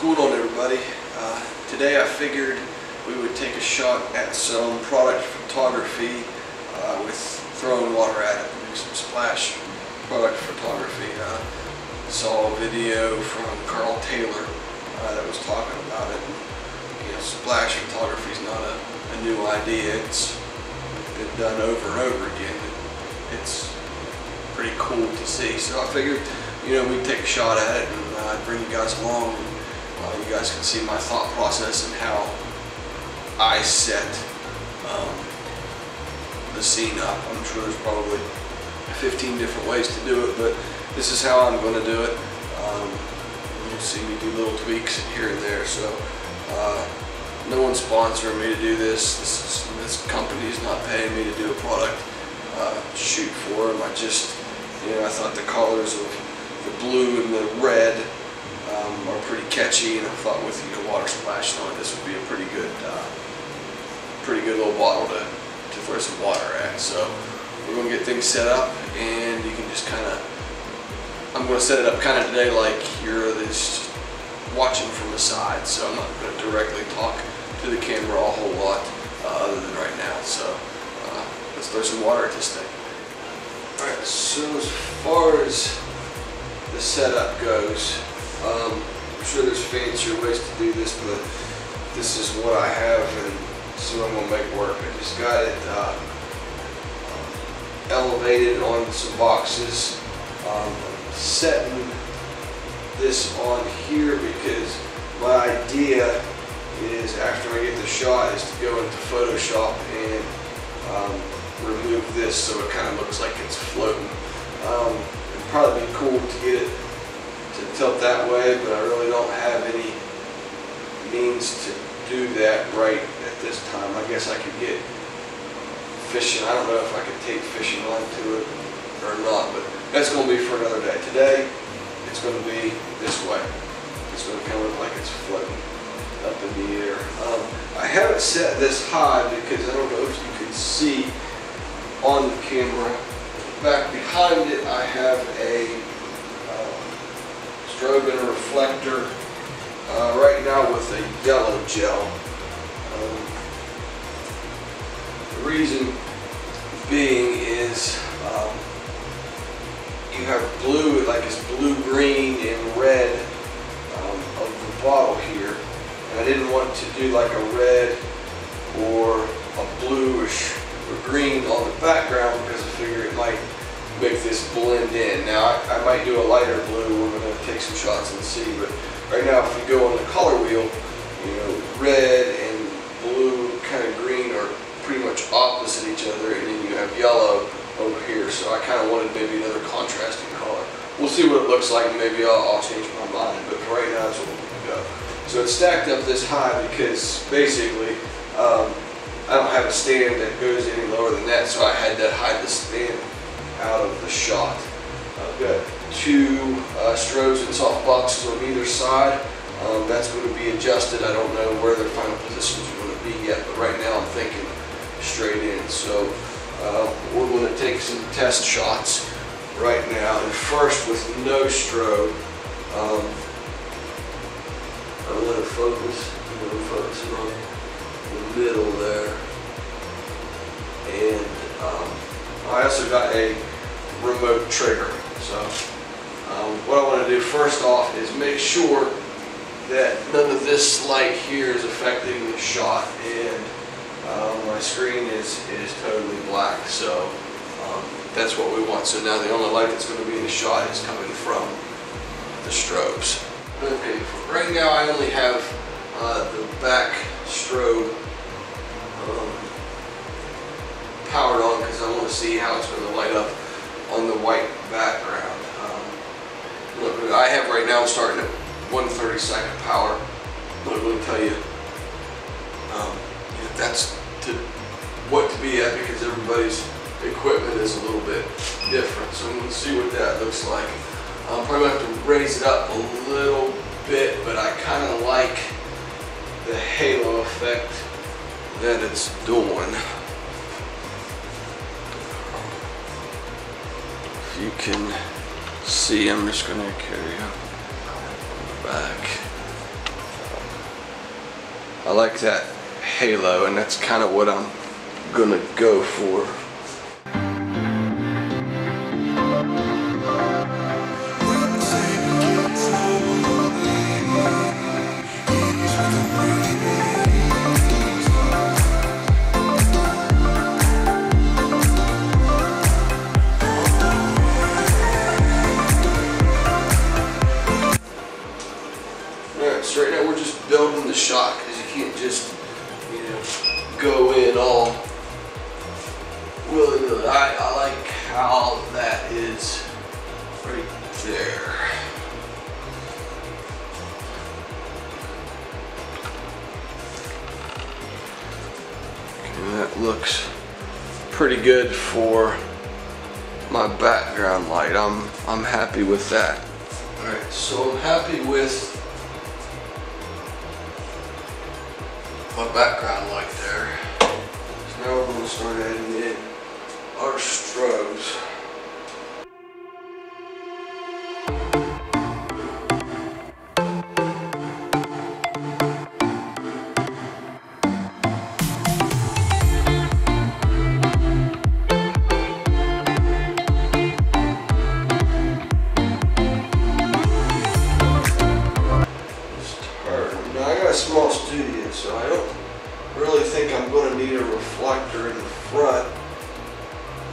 Going on everybody? Uh, today I figured we would take a shot at some product photography uh, with throwing water at it, do some splash product photography. Uh, saw a video from Karl Taylor uh, that was talking about it. You know, splash photography is not a, a new idea. It's been done over and over again. It's pretty cool to see. So I figured, you know, we'd take a shot at it and uh, bring you guys along. Uh, you guys can see my thought process and how I set um, the scene up. I'm sure there's probably 15 different ways to do it, but this is how I'm going to do it. Um, you'll see me do little tweaks here and there. So uh, no one's sponsoring me to do this. This, is, this company is not paying me to do a product uh, shoot for them. I just, you know, I thought the colors of the blue and the red um, are pretty catchy, and I thought with know water splashing on it, this would be a pretty good, uh, pretty good little bottle to to throw some water at. So we're gonna get things set up, and you can just kind of, I'm gonna set it up kind of today like you're this watching from the side. So I'm not gonna directly talk to the camera a whole lot uh, other than right now. So uh, let's throw some water at this thing. All right. So as far as the setup goes. Um, I'm sure there's fancier ways to do this, but this is what I have and this is what I'm going to make work. I just got it uh, elevated on some boxes. Um, setting this on here because my idea is after I get the shot is to go into Photoshop and um, remove this so it kind of looks like it's floating. Um, it'd probably be cool to get it to tilt that way, but I really don't have any means to do that right at this time. I guess I could get fishing. I don't know if I could take fishing line to it or not, but that's going to be for another day. Today, it's going to be this way. It's going to kind of look like it's floating up in the air. Um, I haven't set this high because I don't know if you can see on the camera. Back behind it, I have a strobe and a reflector uh, right now with a yellow gel. Um, the reason being is um, you have blue, like it's blue-green and red um, of the bottle here. And I didn't want to do like a red or a bluish or green on the background because I figure it might make this blend in. Now, I, I, might do a lighter blue. We're going to take some shots and see. But right now, if you go on the color wheel, you know, red and blue, kind of green are pretty much opposite each other. And then you have yellow over here. So I kind of wanted maybe another contrasting color. We'll see what it looks like. Maybe I'll, I'll change my mind. But right now, that's what we're going to go. So it's stacked up this high because basically, um, I don't have a stand that goes any lower than that, so I had to hide the stand out of the shot. I've got two uh, strobes and soft boxes on either side. Um, that's going to be adjusted. I don't know where their final positions are going to be yet, but right now I'm thinking straight in. So uh, we're going to take some test shots right now. And first with no strobe, um, I'm going to focus, I'm going to focus on the middle there. And um, I also got a remote trigger. So um, what I want to do first off is make sure that none of this light here is affecting the shot and um, my screen is, is totally black. So um, that's what we want. So now the only light that's going to be in the shot is coming from the strobes. Okay, right now I only have uh, the back strobe um, powered on because I want to see how it's going to light up on the white background. Um, look, I have right now I'm starting at 132nd power. But I'm going to tell you, um, that's to what to be at because everybody's equipment is a little bit different. So I'm going to see what that looks like. I'm probably going to have to raise it up a little bit, but I kind of like the halo effect that it's doing. you can see, I'm just going to carry up back. I like that halo and that's kind of what I'm going to go for. With my background light there. So now we're going to start adding in our strobes. In the front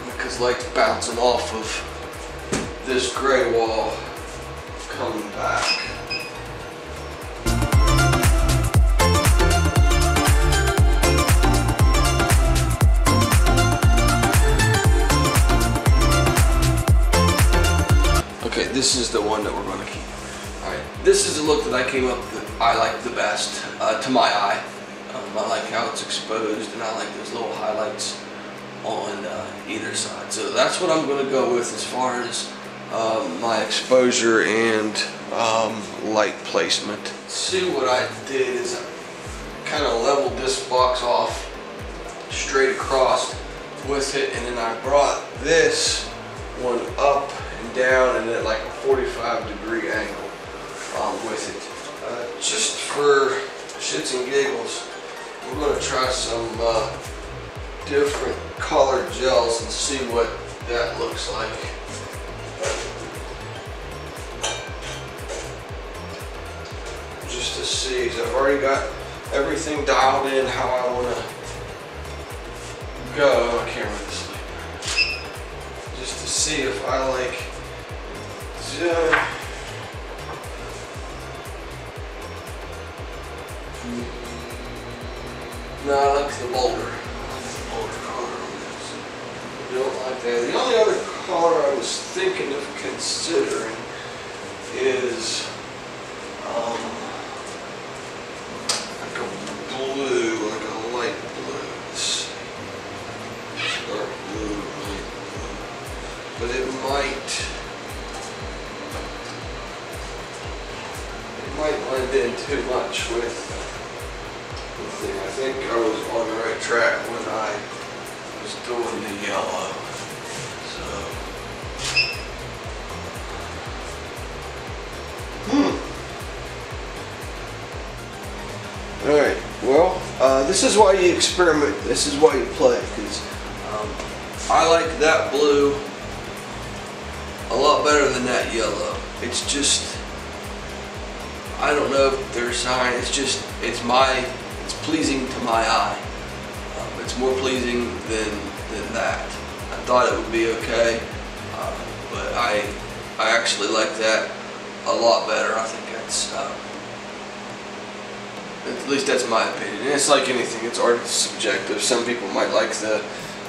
because light's bouncing off of this gray wall coming back. Okay, this is the one that we're to keep. Alright, this is the look that I came up that I like the best uh, to my eye. I like how it's exposed and I like those little highlights on uh, either side. So that's what I'm going to go with as far as um, my exposure and um, light placement. See what I did is I kind of leveled this box off straight across with it and then I brought this one up and down and at like a 45 degree angle um, with it. Uh, just for shits and giggles, we're going to try some uh, different colored gels and see what that looks like. Just to see, I've already got everything dialed in how I want to go. My camera is asleep. Just to see if I like. Uh, no, I like the bolder. Bolder color on this. Don't like that. The only other color I was thinking of considering is um, like a blue, like a light blue. Dark blue, light blue. But it might, it might blend in too much with the thing. I think I was on the right track when I was doing the yellow. So. Hmm. All right. Well, uh, this is why you experiment. This is why you play. Because um, I like that blue a lot better than that yellow. It's just, I don't know if there's sign. It's just, it's my, pleasing to my eye. Um, it's more pleasing than than that. I thought it would be okay, uh, but I, I actually like that a lot better. I think that's. Uh, at least that's my opinion. And it's like anything, it's art subjective. Some people might like the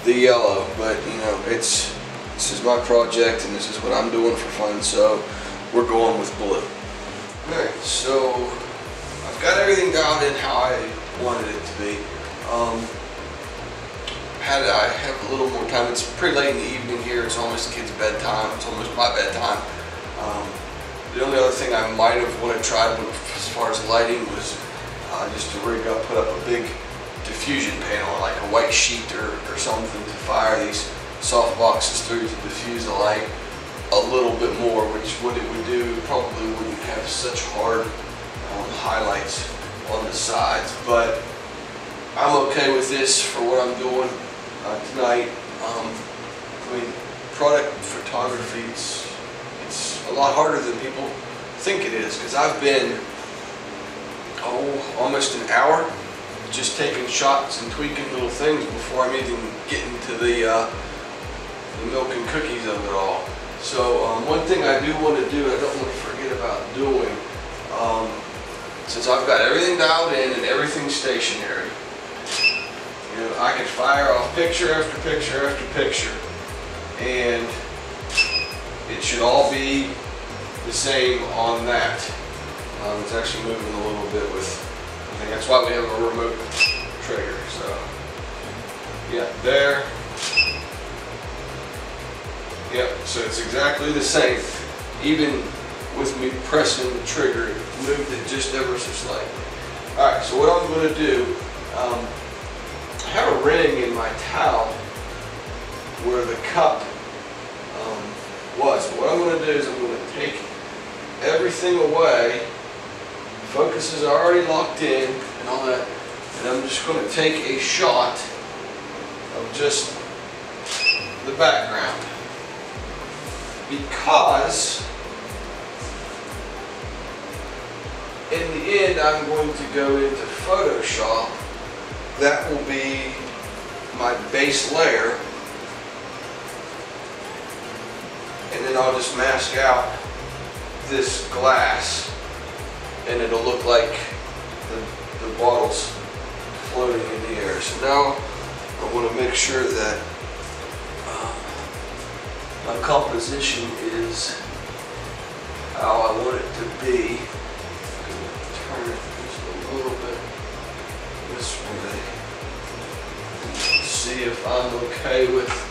the yellow, but you know, it's this is my project and this is what I'm doing for fun, so we're going with blue. Alright, so I've got everything dialed in how I wanted it to be. Um, had I have a little more time, it's pretty late in the evening here, it's almost kids' bedtime, it's almost my bedtime. Um, the only other thing I might have to try with, as far as lighting was uh, just to rig up, put up a big diffusion panel, like a white sheet or, or something to fire these soft boxes through to diffuse the light a little bit more, which what it would do probably wouldn't have such hard um, highlights on the sides, but I'm okay with this for what I'm doing uh, tonight. Um, I mean, product photography, it's, it's a lot harder than people think it is, because I've been, oh, almost an hour just taking shots and tweaking little things before I'm even getting to the, uh, the milk and cookies of it all. So um, one thing I do want to do, I don't want to forget about doing, um, since I've got everything dialed in and everything stationary, you know, I can fire off picture after picture after picture, and it should all be the same on that. Um, it's actually moving a little bit with, I think that's why we have a remote trigger. So, yeah, there. Yep, so it's exactly the same. Even with me pressing the trigger, moved it just ever so slightly. All right, so what I'm going to do, um, I have a ring in my towel where the cup um, was. But what I'm going to do is I'm going to take everything away. Focus is already locked in and all that. And I'm just going to take a shot of just the background because in the end I'm going to go into Photoshop. That will be my base layer. And then I'll just mask out this glass and it'll look like the, the bottle's floating in the air. So now I want to make sure that uh, my composition is okay with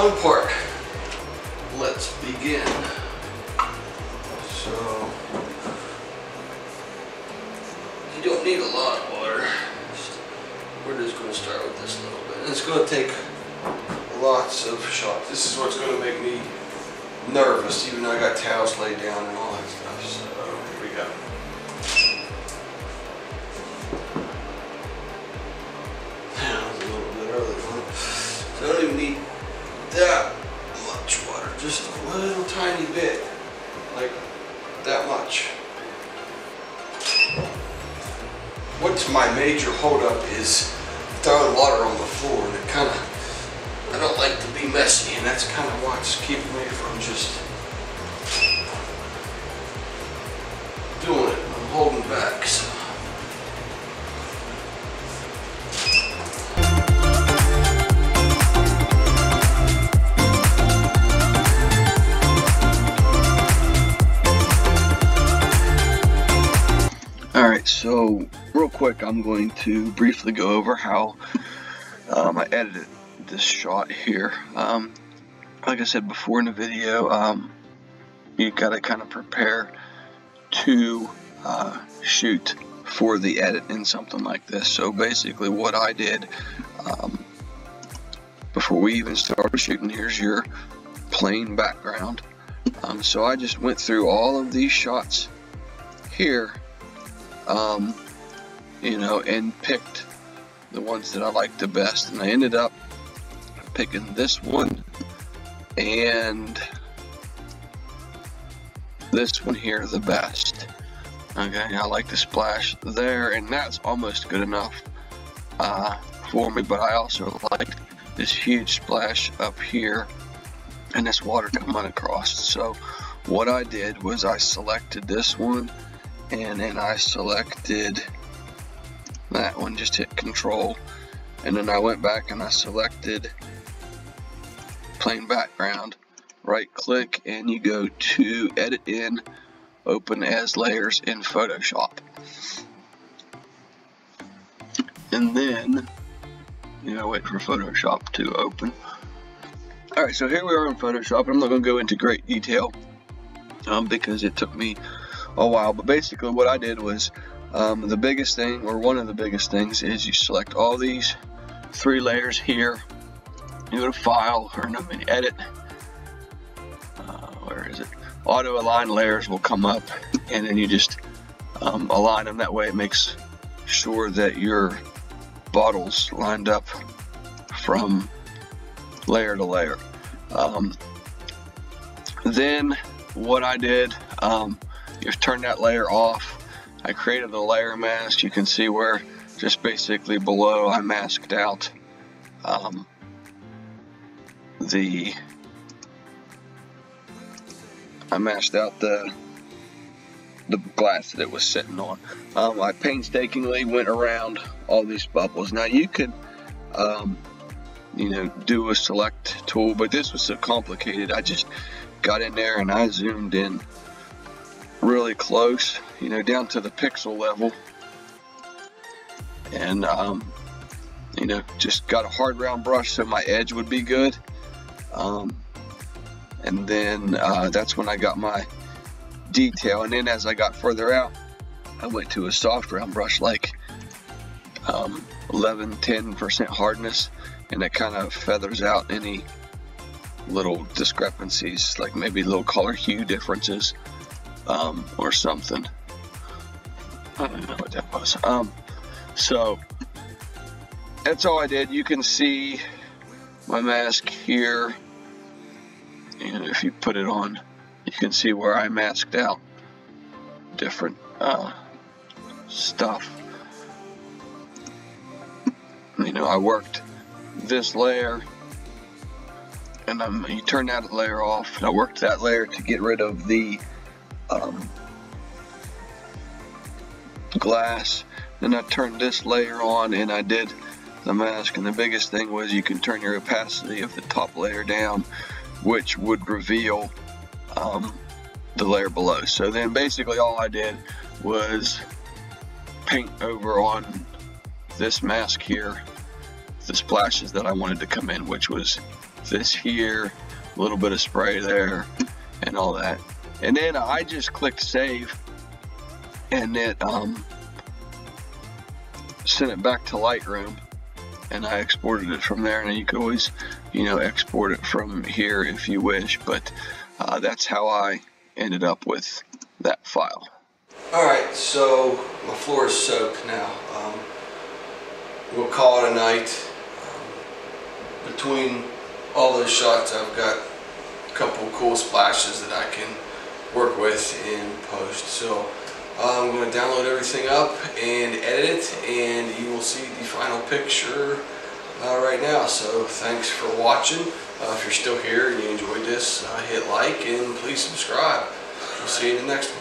fun part. Let's begin. So, you don't need a lot of water. We're just going to start with this little bit. It's going to take lots of shots. This is what's going to make me nervous, even though I got towels laid down and all little tiny bit, like that much. What's my major holdup is throwing water on the floor and it kind of, I don't like to be messy and that's kind of what's keeping me from just doing it. I'm holding back. Real quick, I'm going to briefly go over how um, I edited this shot here. Um, like I said before in the video, um, you gotta kind of prepare to uh, shoot for the edit in something like this. So basically, what I did um, before we even started shooting, here's your plain background. Um, so I just went through all of these shots here um, you know, and picked the ones that I liked the best. And I ended up picking this one and this one here the best. Okay, I like the splash there, and that's almost good enough uh, for me, but I also like this huge splash up here and this water coming across. So what I did was I selected this one and then I selected that one, just hit control. And then I went back and I selected plain background, right click and you go to edit in, open as layers in Photoshop. And then, you know, wait for Photoshop to open. Alright, so here we are in Photoshop. I'm not going to go into great detail um, because it took me a while. But basically what I did was um, the biggest thing, or one of the biggest things, is you select all these three layers here. You go to File, or no, Edit. Uh, where is it? Auto Align layers will come up, and then you just um, align them. That way it makes sure that your bottles lined up from layer to layer. Um, then what I did, um, you turn that layer off. I created a layer mask. You can see where just basically below I masked out um, the I masked out the the glass that it was sitting on. Um, I painstakingly went around all these bubbles. Now you could um, you know, do a select tool, but this was so complicated. I just got in there and I zoomed in really close, you know, down to the pixel level. And, um, you know, just got a hard round brush so my edge would be good. Um, and then uh, that's when I got my detail. And then as I got further out, I went to a soft round brush like um, 11, 10% hardness and it kind of feathers out any little discrepancies, like maybe little color hue differences um, or something. I don't know what that was. Um, so that's all I did. You can see my mask here, and if you put it on, you can see where I masked out different uh, stuff. You know, I worked this layer and I'm, you turn that layer off I worked that layer to get rid of the um, glass. Then I turned this layer on and I did the mask. And the biggest thing was you can turn your opacity of the top layer down which would reveal um, the layer below. So then basically all I did was paint over on this mask here the splashes that I wanted to come in, which was this here, a little bit of spray there, and all that. And then I just clicked save, and it um, sent it back to Lightroom, and I exported it from there. And you could always, you know, export it from here if you wish, but uh, that's how I ended up with that file. Alright, so my floor is soaked now. Um, we'll call it a night between all those shots I've got a couple cool splashes that I can work with in post. So I'm going to download everything up and edit it and you will see the final picture uh, right now. So thanks for watching. Uh, if you're still here and you enjoyed this, uh, hit like and please subscribe. We'll see you in the next one.